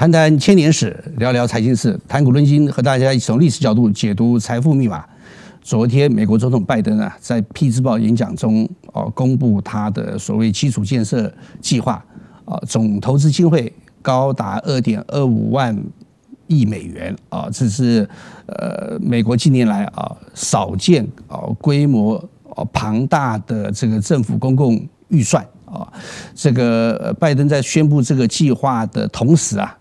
谈谈千年史，聊聊财经事，谈古论今，和大家一起从历史角度解读财富密码。昨天，美国总统拜登啊，在 P· 字报演讲中，哦，公布他的所谓基础建设计划，啊，总投资经费高达二点二五万亿美元，啊，这是呃美国近年来啊少见啊规模啊庞大的这个政府公共预算啊，这个拜登在宣布这个计划的同时啊。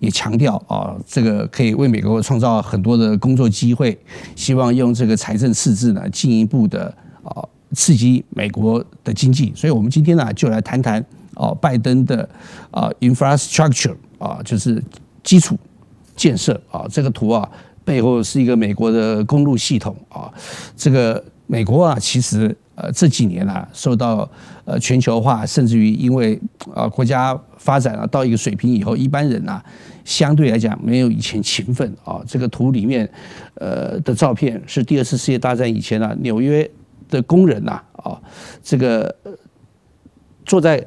也强调啊，这个可以为美国创造很多的工作机会，希望用这个财政赤字呢，进一步的啊刺激美国的经济。所以，我们今天呢，就来谈谈啊，拜登的啊 infrastructure 啊，就是基础建设啊，这个图啊背后是一个美国的公路系统啊。这个美国啊，其实呃这几年啊，受到呃全球化，甚至于因为啊国家发展啊到一个水平以后，一般人啊。相对来讲，没有以前勤奋啊。这个图里面，呃的照片是第二次世界大战以前啊，纽约的工人呐啊，这个坐在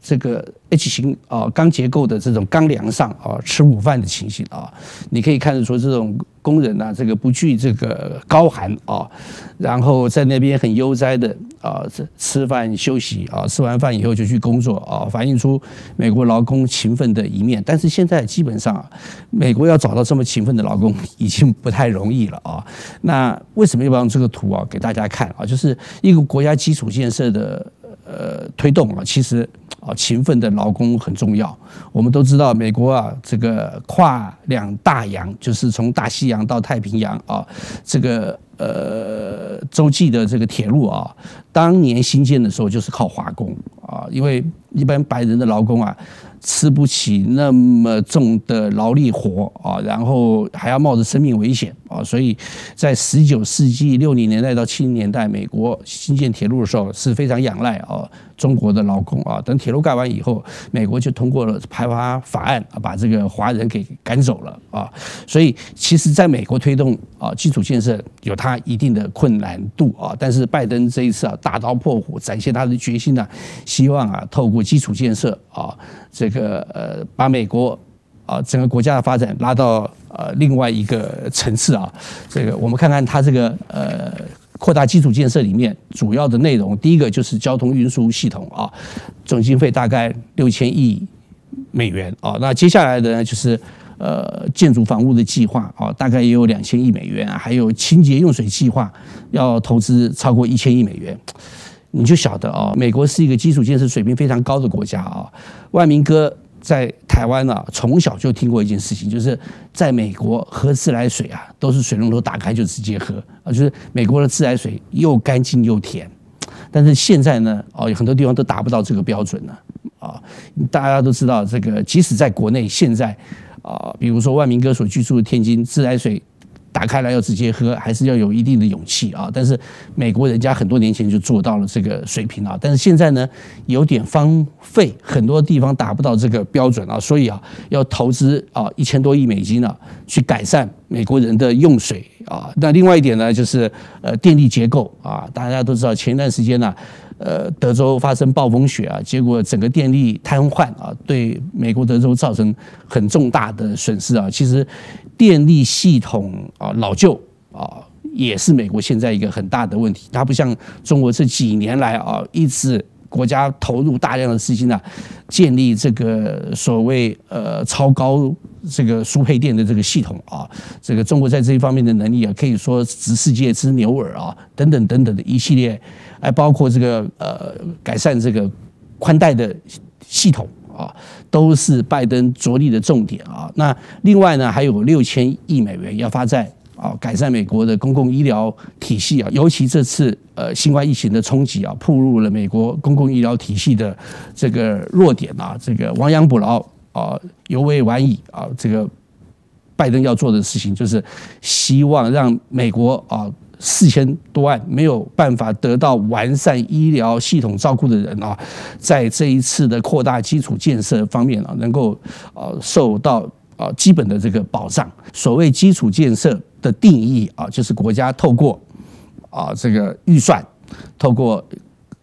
这个 H 型啊钢结构的这种钢梁上啊吃午饭的情形啊，你可以看得出这种。工人呐，这个不惧这个高寒啊，然后在那边很悠哉的啊，吃吃饭休息啊，吃完饭以后就去工作啊，反映出美国劳工勤奋的一面。但是现在基本上，美国要找到这么勤奋的劳工已经不太容易了啊。那为什么要用这个图啊给大家看啊？就是一个国家基础建设的呃推动了，其实。啊，勤奋的劳工很重要。我们都知道，美国啊，这个跨两大洋，就是从大西洋到太平洋啊，这个呃洲际的这个铁路啊，当年新建的时候就是靠华工啊，因为一般白人的劳工啊。吃不起那么重的劳力活啊，然后还要冒着生命危险啊，所以在十九世纪六零年代到七零年代，美国新建铁路的时候是非常仰赖啊中国的劳工啊。等铁路盖完以后，美国就通过了排华法案，把这个华人给赶走了啊。所以其实在美国推动啊基础建设有它一定的困难度啊，但是拜登这一次啊大刀破斧，展现他的决心呢，希望啊透过基础建设啊。这个呃，把美国啊整个国家的发展拉到呃另外一个层次啊。这个我们看看他这个呃扩大基础建设里面主要的内容，第一个就是交通运输系统啊，总经费大概六千亿美元啊。那接下来的呢就是呃建筑房屋的计划啊，大概也有两千亿美元，还有清洁用水计划要投资超过一千亿美元。你就晓得啊，美国是一个基础建设水平非常高的国家啊。万明哥在台湾啊，从小就听过一件事情，就是在美国喝自来水啊，都是水龙头打开就直接喝啊，就是美国的自来水又干净又甜。但是现在呢，哦，有很多地方都达不到这个标准了啊。大家都知道，这个即使在国内，现在啊，比如说万明哥所居住的天津，自来水。打开来要直接喝，还是要有一定的勇气啊！但是美国人家很多年前就做到了这个水平啊，但是现在呢有点荒废，很多地方达不到这个标准啊，所以啊要投资啊一千多亿美金啊去改善美国人的用水啊。那另外一点呢就是呃电力结构啊，大家都知道前一段时间呢。呃，德州发生暴风雪啊，结果整个电力瘫痪啊，对美国德州造成很重大的损失啊。其实，电力系统啊老旧啊，也是美国现在一个很大的问题。它不像中国这几年来啊，一直国家投入大量的资金啊，建立这个所谓呃超高这个输配电的这个系统啊。这个中国在这一方面的能力啊，可以说是世界之牛耳啊，等等等等的一系列。还包括这个呃改善这个宽带的系统啊，都是拜登着力的重点啊。那另外呢，还有六千亿美元要发在啊，改善美国的公共医疗体系啊。尤其这次呃新冠疫情的冲击啊，暴露了美国公共医疗体系的这个弱点啊。这个亡羊补牢啊，犹未晚矣啊。这个拜登要做的事情就是希望让美国啊。四千多万没有办法得到完善医疗系统照顾的人啊，在这一次的扩大基础建设方面啊，能够呃受到啊基本的这个保障。所谓基础建设的定义啊，就是国家透过啊这个预算，透过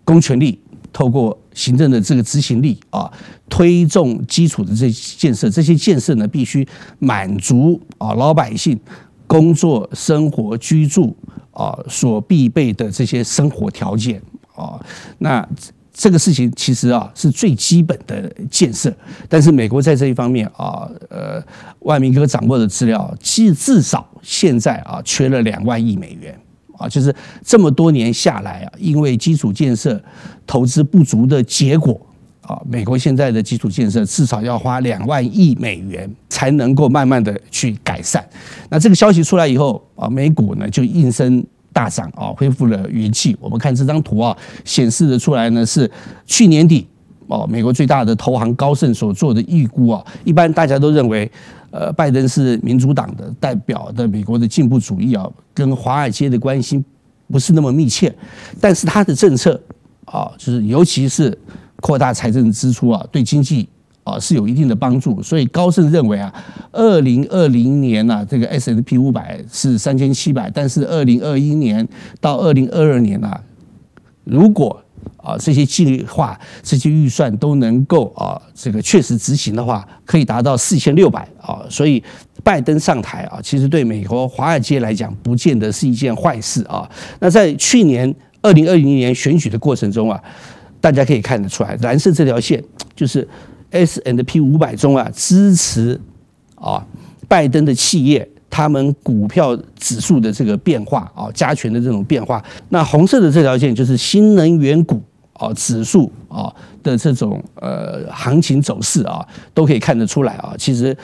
公权力透过行政的这个执行力啊，推动基础的这些建设，这些建设呢必须满足啊老百姓工作、生活、居住啊所必备的这些生活条件啊。那这个事情其实啊是最基本的建设，但是美国在这一方面啊，呃，万明哥掌握的资料，至至少现在啊缺了两万亿美元。啊，就是这么多年下来啊，因为基础建设投资不足的结果啊，美国现在的基础建设至少要花两万亿美元才能够慢慢的去改善。那这个消息出来以后啊，美股呢就应声大涨啊，恢复了元气。我们看这张图啊，显示的出来呢是去年底哦，美国最大的投行高盛所做的预估啊，一般大家都认为。呃，拜登是民主党的代表的美国的进步主义啊，跟华尔街的关系不是那么密切，但是他的政策啊，就是尤其是扩大财政支出啊，对经济啊是有一定的帮助。所以高盛认为啊，二零二零年呢，这个 S n P 五百是三千七百，但是二零二一年到二零二二年呢，如果啊，这些计划、这些预算都能够啊，这个确实执行的话，可以达到四千六百啊。所以拜登上台啊，其实对美国华尔街来讲，不见得是一件坏事啊。那在去年二零二零年选举的过程中啊，大家可以看得出来，蓝色这条线就是 S and P 五百中啊，支持啊拜登的企业。他们股票指数的这个变化啊，加权的这种变化，那红色的这条线就是新能源股啊指数啊的这种呃行情走势啊，都可以看得出来啊。其实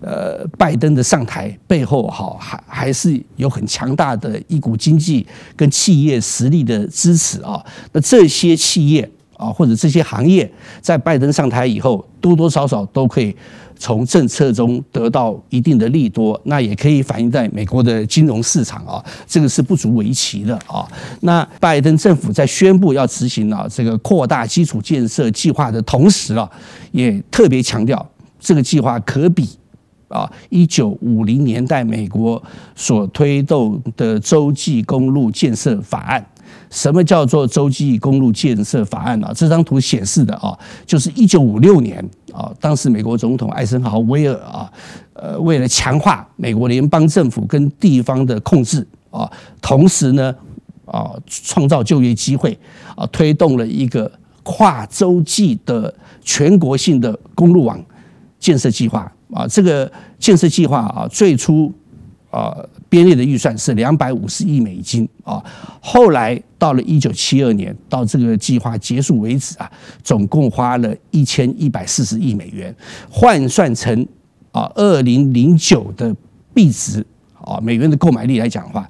呃，拜登的上台背后哈还还是有很强大的一股经济跟企业实力的支持啊。那这些企业啊或者这些行业在拜登上台以后，多多少少都可以。从政策中得到一定的利多，那也可以反映在美国的金融市场啊，这个是不足为奇的啊。那拜登政府在宣布要执行啊这个扩大基础建设计划的同时啊，也特别强调这个计划可比啊一九五零年代美国所推动的洲际公路建设法案。什么叫做洲际公路建设法案呢？这张图显示的啊，就是一九五六年啊，当时美国总统艾森豪威尔啊，呃，为了强化美国联邦政府跟地方的控制啊，同时呢啊，创造就业机会啊，推动了一个跨洲际的全国性的公路网建设计划啊。这个建设计划啊，最初啊。编列的预算是两百五十亿美金啊，后来到了一九七二年，到这个计划结束为止啊，总共花了一千一百四十亿美元，换算成啊二零零九的币值啊美元的购买力来讲的话，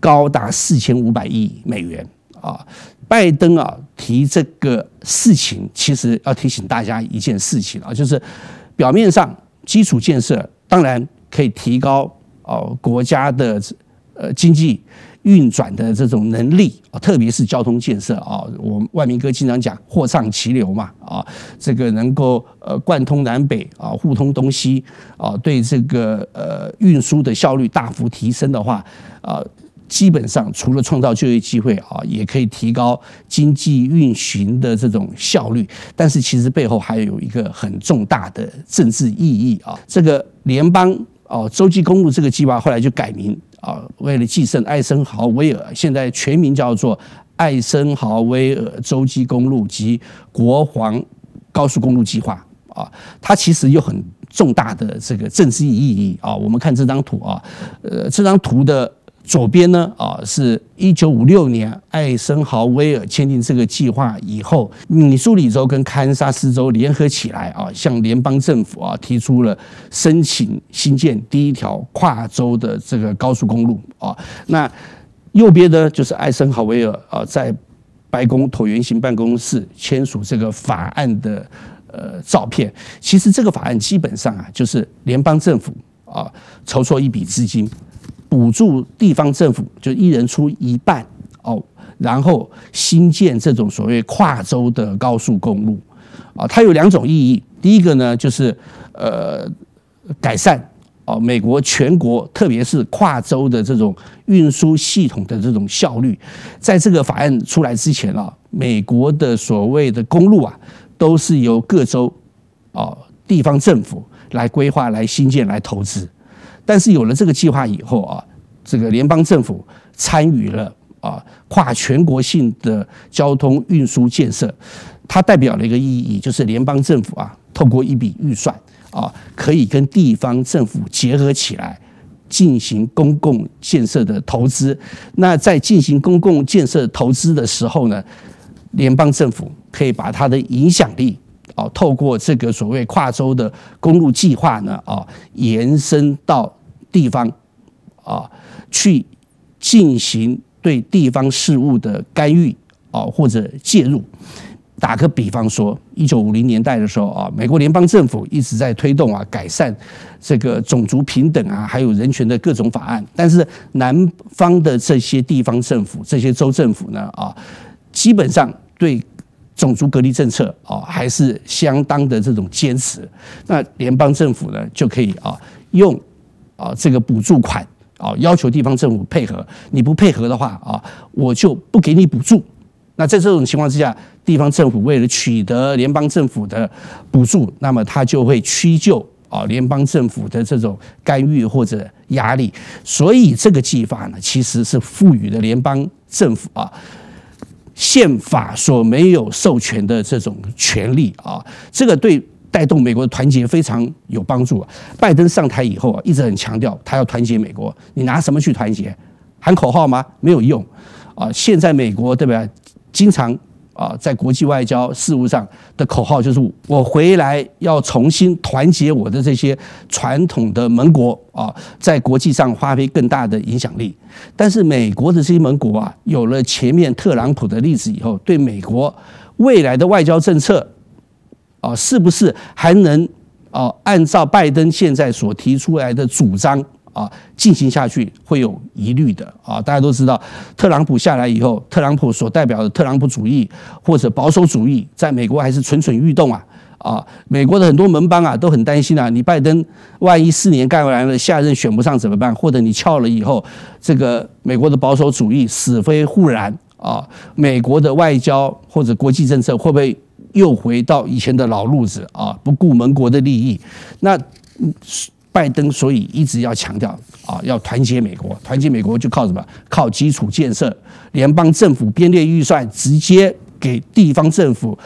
高达四千五百亿美元啊。拜登啊提这个事情，其实要提醒大家一件事情啊，就是表面上基础建设当然可以提高。哦，国家的呃经济运转的这种能力啊，特别是交通建设啊，我们万明哥经常讲货畅其流嘛啊，这个能够呃贯通南北啊，互通东西啊，对这个呃运输的效率大幅提升的话啊，基本上除了创造就业机会啊，也可以提高经济运行的这种效率。但是其实背后还有一个很重大的政治意义啊，这个联邦。哦，洲际公路这个计划后来就改名啊，为了继承艾森豪威尔，现在全名叫做艾森豪威尔洲际公路及国防高速公路计划啊。它其实有很重大的这个政治意义啊。我们看这张图啊，呃，这张图的。左边呢，啊，是一九五六年艾森豪威尔签订这个计划以后，密苏里州跟堪萨斯州联合起来啊，向联邦政府啊提出了申请新建第一条跨州的这个高速公路啊。那右边呢，就是艾森豪威尔啊在白宫椭圆形办公室签署这个法案的呃照片。其实这个法案基本上啊，就是联邦政府啊筹措一笔资金。补助地方政府就一人出一半哦，然后新建这种所谓跨州的高速公路啊，它有两种意义。第一个呢，就是呃改善哦美国全国特别是跨州的这种运输系统的这种效率。在这个法案出来之前啊，美国的所谓的公路啊，都是由各州啊地方政府来规划、来新建、来投资。但是有了这个计划以后啊，这个联邦政府参与了啊跨全国性的交通运输建设，它代表了一个意义，就是联邦政府啊透过一笔预算啊，可以跟地方政府结合起来进行公共建设的投资。那在进行公共建设投资的时候呢，联邦政府可以把它的影响力。哦，透过这个所谓跨州的公路计划呢，啊，延伸到地方，啊，去进行对地方事务的干预，啊，或者介入。打个比方说，一九五零年代的时候啊，美国联邦政府一直在推动啊改善这个种族平等啊，还有人权的各种法案。但是南方的这些地方政府、这些州政府呢，啊，基本上对。种族隔离政策啊，还是相当的这种坚持。那联邦政府呢，就可以啊用啊这个补助款啊，要求地方政府配合。你不配合的话啊，我就不给你补助。那在这种情况之下，地方政府为了取得联邦政府的补助，那么他就会屈就啊联邦政府的这种干预或者压力。所以这个计划呢，其实是赋予了联邦政府啊。宪法所没有授权的这种权利啊，这个对带动美国的团结非常有帮助。啊拜登上台以后啊，一直很强调他要团结美国。你拿什么去团结？喊口号吗？没有用啊！现在美国对不对？经常。啊，在国际外交事务上的口号就是我回来要重新团结我的这些传统的盟国啊，在国际上发挥更大的影响力。但是美国的这些盟国啊，有了前面特朗普的例子以后，对美国未来的外交政策啊，是不是还能啊按照拜登现在所提出来的主张？啊，进行下去会有疑虑的啊！大家都知道，特朗普下来以后，特朗普所代表的特朗普主义或者保守主义，在美国还是蠢蠢欲动啊！啊，美国的很多盟邦啊都很担心啊，你拜登万一四年干完了，下任选不上怎么办？或者你翘了以后，这个美国的保守主义死灰复燃啊，美国的外交或者国际政策会不会又回到以前的老路子啊？不顾盟国的利益，那拜登所以一直要强调啊，要团结美国，团结美国就靠什么？靠基础建设，联邦政府编列预算，直接给地方政府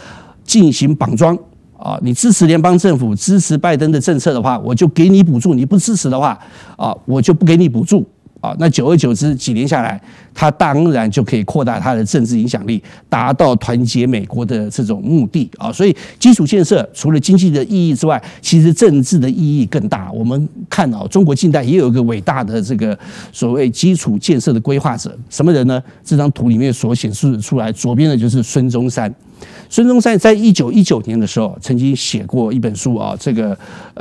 进行绑桩啊！你支持联邦政府，支持拜登的政策的话，我就给你补助；你不支持的话啊，我就不给你补助。啊，那久而久之，几年下来，他当然就可以扩大他的政治影响力，达到团结美国的这种目的啊。所以，基础建设除了经济的意义之外，其实政治的意义更大。我们看啊，中国近代也有一个伟大的这个所谓基础建设的规划者，什么人呢？这张图里面所显示出来，左边的就是孙中山。孙中山在一九一九年的时候，曾经写过一本书啊，这个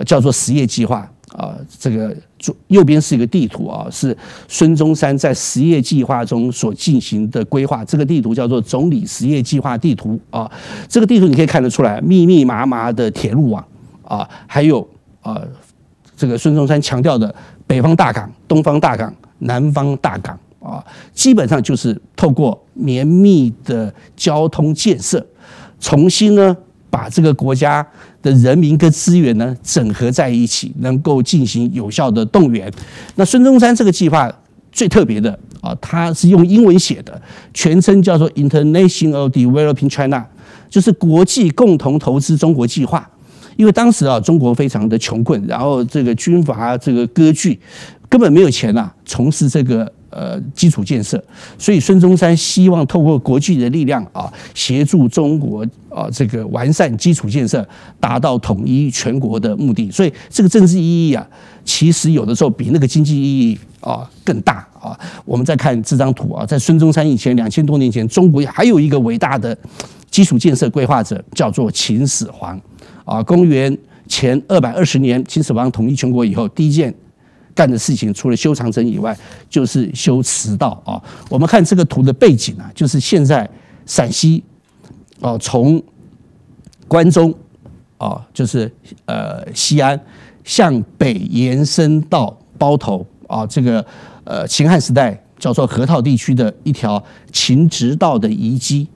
叫做《实业计划》。啊，这个左右边是一个地图啊，是孙中山在实业计划中所进行的规划。这个地图叫做总理实业计划地图啊。这个地图你可以看得出来，密密麻麻的铁路网啊，还有啊，这个孙中山强调的北方大港、东方大港、南方大港啊，基本上就是透过绵密的交通建设，重新呢。把这个国家的人民跟资源呢整合在一起，能够进行有效的动员。那孙中山这个计划最特别的啊，他是用英文写的，全称叫做 International Developing China，就是国际共同投资中国计划。因为当时啊，中国非常的穷困，然后这个军阀这个割据，根本没有钱呐，从事这个。呃，基础建设，所以孙中山希望透过国际的力量啊，协助中国啊，这个完善基础建设，达到统一全国的目的。所以这个政治意义啊，其实有的时候比那个经济意义啊更大啊。我们再看这张图啊，在孙中山以前两千多年前，中国还有一个伟大的基础建设规划者，叫做秦始皇啊。公元前二百二十年，秦始皇统一全国以后，第一件。干的事情除了修长城以外，就是修驰道啊。我们看这个图的背景啊，就是现在陕西哦，从关中啊，就是呃西安向北延伸到包头啊，这个呃秦汉时代叫做河套地区的一条秦直道的遗迹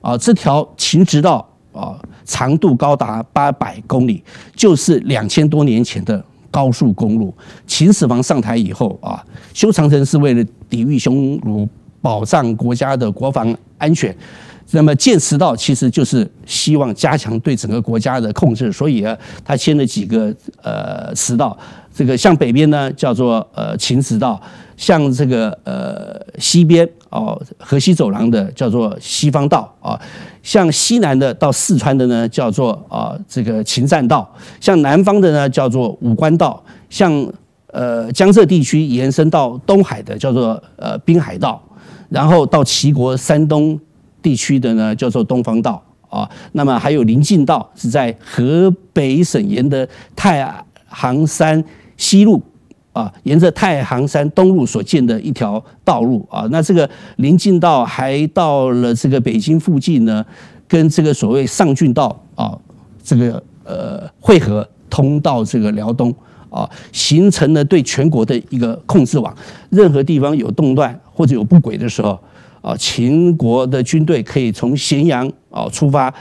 啊，这条秦直道啊，长度高达八百公里，就是两千多年前的高速公路。秦始皇上台以后啊，修长城是为了抵御匈奴，保障国家的国防安全。那么建驰道其实就是希望加强对整个国家的控制，所以啊，他签了几个呃驰道。这个向北边呢叫做呃秦驰道，向这个呃西边哦河西走廊的叫做西方道啊，向西南的到四川的呢叫做啊这个秦栈道，向南方的呢叫做武关道，向呃江浙地区延伸到东海的叫做呃滨海道，然后到齐国山东地区的呢叫做东方道啊，那么还有临近道是在河北省沿的太行山。西路啊，沿着太行山东路所建的一条道路啊，那这个临近道还到了这个北京附近呢，跟这个所谓上郡道啊，这个呃汇合通到这个辽东啊，形成了对全国的一个控制网。任何地方有动乱或者有不轨的时候啊，秦国的军队可以从咸阳啊出发。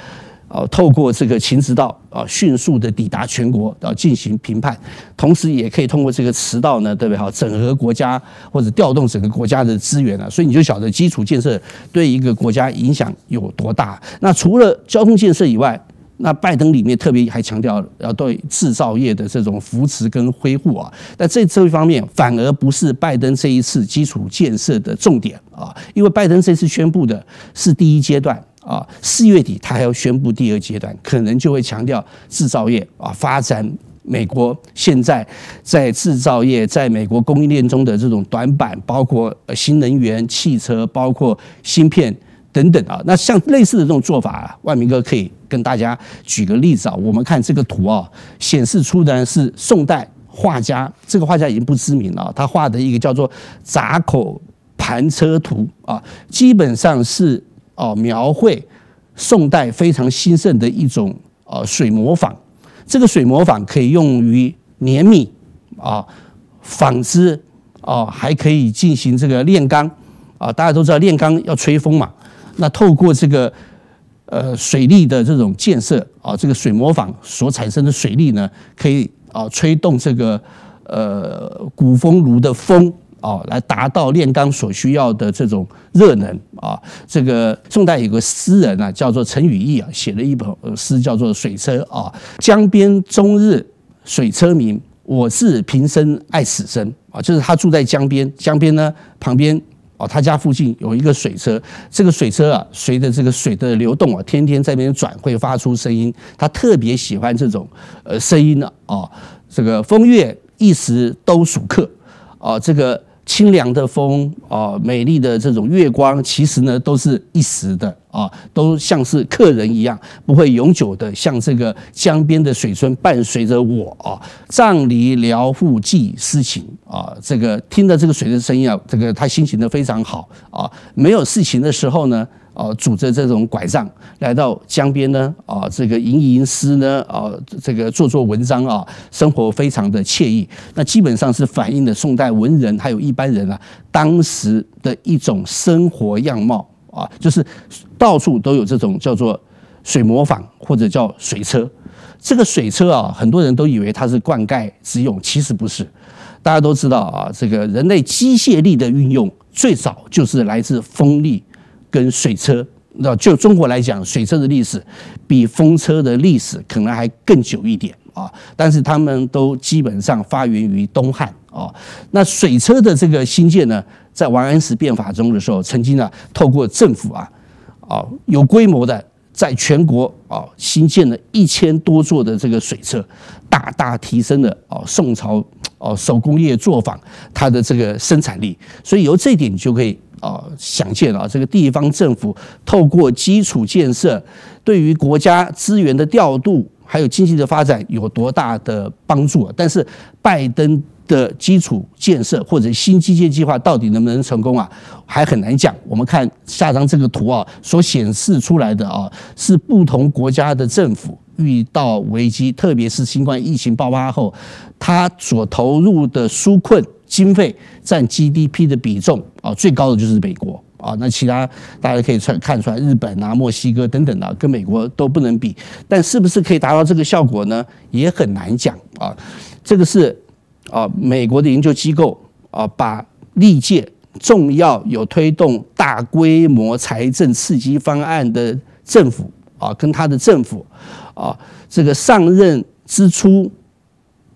啊，透过这个秦直道啊，迅速的抵达全国啊，进行评判，同时也可以通过这个驰道呢，对不对？好，整合国家或者调动整个国家的资源啊，所以你就晓得基础建设对一个国家影响有多大。那除了交通建设以外，那拜登里面特别还强调要对制造业的这种扶持跟恢复啊。那这这一方面反而不是拜登这一次基础建设的重点啊，因为拜登这次宣布的是第一阶段。啊，四月底他还要宣布第二阶段，可能就会强调制造业啊，发展美国现在在制造业在美国供应链中的这种短板，包括新能源汽车，包括芯片等等啊。那像类似的这种做法，万明哥可以跟大家举个例子啊。我们看这个图啊，显示出的是宋代画家，这个画家已经不知名了，他画的一个叫做闸口盘车图啊，基本上是。哦，描绘宋代非常兴盛的一种呃水磨坊，这个水磨坊可以用于碾米啊、纺织啊，还可以进行这个炼钢啊。大家都知道炼钢要吹风嘛，那透过这个呃水利的这种建设啊，这个水磨坊所产生的水力呢，可以啊吹动这个呃鼓风炉的风。哦，来达到炼钢所需要的这种热能啊！这个宋代有个诗人啊，叫做陈与义啊，写了一本诗叫做《水车》啊。江边终日水车鸣，我自平生爱此身啊。就是他住在江边，江边呢旁边哦，他家附近有一个水车，这个水车啊，随着这个水的流动啊，天天在那边转，会发出声音。他特别喜欢这种呃声音呢啊。这个风月一时都属客啊，这个。清凉的风啊，美丽的这种月光，其实呢都是一时的啊，都像是客人一样，不会永久的。像这个江边的水村，伴随着我啊，葬离辽户寄诗情啊，这个听到这个水的声音啊，这个他心情的非常好啊。没有事情的时候呢。啊，拄着这种拐杖来到江边呢，啊，这个吟吟诗呢，啊，这个做做文章啊，生活非常的惬意。那基本上是反映了宋代文人还有一般人啊，当时的一种生活样貌啊，就是到处都有这种叫做水磨坊或者叫水车。这个水车啊，很多人都以为它是灌溉之用，其实不是。大家都知道啊，这个人类机械力的运用最早就是来自风力。跟水车，那就中国来讲，水车的历史比风车的历史可能还更久一点啊。但是他们都基本上发源于东汉啊。那水车的这个兴建呢，在王安石变法中的时候，曾经呢透过政府啊啊有规模的，在全国啊新建了一千多座的这个水车，大大提升了啊宋朝哦手工业作坊它的这个生产力。所以由这一点，你就可以。啊，想见啊，这个地方政府透过基础建设，对于国家资源的调度，还有经济的发展有多大的帮助啊？但是拜登的基础建设或者新基建计划到底能不能成功啊，还很难讲。我们看下张这个图啊，所显示出来的啊，是不同国家的政府遇到危机，特别是新冠疫情爆发后，他所投入的纾困。经费占 GDP 的比重啊，最高的就是美国啊，那其他大家可以看出来，日本啊、墨西哥等等的，跟美国都不能比。但是不是可以达到这个效果呢？也很难讲啊。这个是啊，美国的研究机构啊，把历届重要有推动大规模财政刺激方案的政府啊，跟他的政府啊，这个上任之初。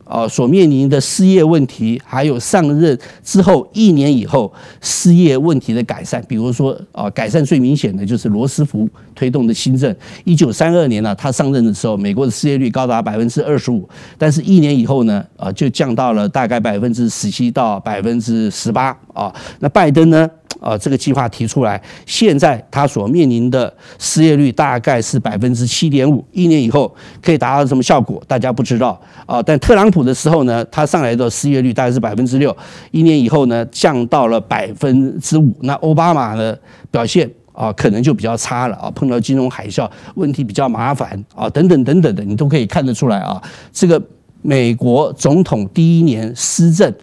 啊，所面临的失业问题，还有上任之后一年以后失业问题的改善，比如说啊，改善最明显的就是罗斯福推动的新政。一九三二年呢，他上任的时候，美国的失业率高达百分之二十五，但是一年以后呢，啊，就降到了大概百分之十七到百分之十八啊。那拜登呢？啊，这个计划提出来，现在他所面临的失业率大概是百分之七点五，一年以后可以达到什么效果？大家不知道啊。但特朗普的时候呢，他上来的失业率大概是百分之六，一年以后呢降到了百分之五。那奥巴马的表现啊，可能就比较差了啊，碰到金融海啸问题比较麻烦啊，等等等等的，你都可以看得出来啊。这个美国总统第一年施政。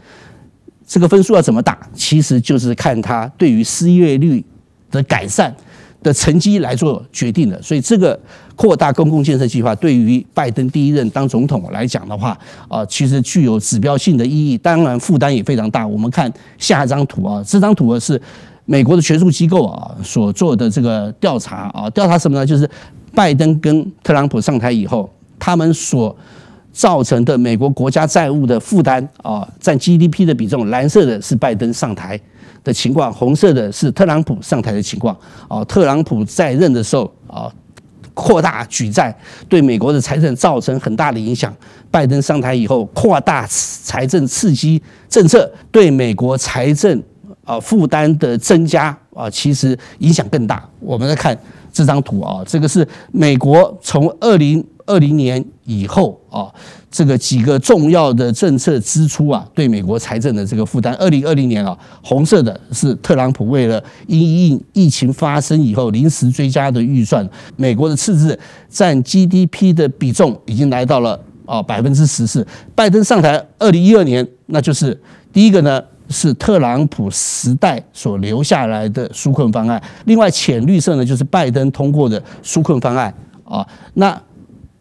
这个分数要怎么打？其实就是看他对于失业率的改善的成绩来做决定的。所以，这个扩大公共建设计划对于拜登第一任当总统来讲的话，啊，其实具有指标性的意义。当然，负担也非常大。我们看下一张图啊，这张图是美国的学术机构啊所做的这个调查啊，调查什么呢？就是拜登跟特朗普上台以后，他们所造成的美国国家债务的负担啊，占 GDP 的比重，蓝色的是拜登上台的情况，红色的是特朗普上台的情况。啊，特朗普在任的时候啊，扩大举债，对美国的财政造成很大的影响。拜登上台以后，扩大财政刺激政策，对美国财政啊负担的增加啊，其实影响更大。我们来看这张图啊，这个是美国从二零。二零年以后啊，这个几个重要的政策支出啊，对美国财政的这个负担。二零二零年啊，红色的是特朗普为了因应疫情发生以后临时追加的预算，美国的赤字占 GDP 的比重已经来到了啊百分之十四。拜登上台二零一二年，那就是第一个呢是特朗普时代所留下来的纾困方案，另外浅绿色呢就是拜登通过的纾困方案啊，那。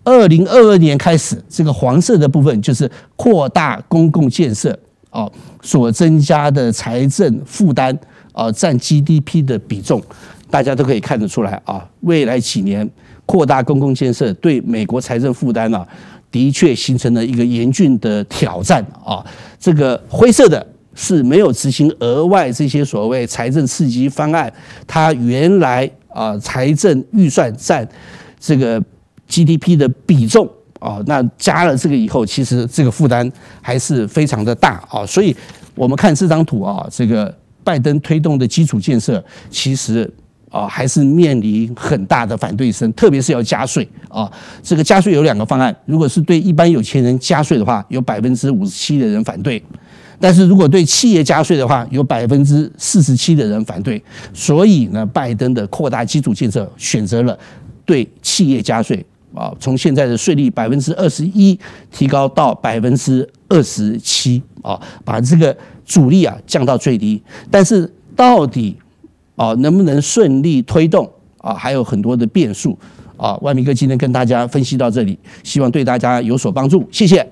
二零二二年开始，这个黄色的部分就是扩大公共建设啊所增加的财政负担啊占 GDP 的比重，大家都可以看得出来啊。未来几年扩大公共建设对美国财政负担呢，的确形成了一个严峻的挑战啊。这个灰色的是没有执行额外这些所谓财政刺激方案，它原来啊财政预算占这个。GDP 的比重啊，那加了这个以后，其实这个负担还是非常的大啊。所以，我们看这张图啊，这个拜登推动的基础建设，其实啊还是面临很大的反对声，特别是要加税啊。这个加税有两个方案，如果是对一般有钱人加税的话，有百分之五十七的人反对；但是如果对企业加税的话，有百分之四十七的人反对。所以呢，拜登的扩大基础建设选择了对企业加税。啊，从现在的税率百分之二十一提高到百分之二十七啊，把这个阻力啊降到最低。但是到底啊能不能顺利推动啊，还有很多的变数啊。万明哥今天跟大家分析到这里，希望对大家有所帮助，谢谢。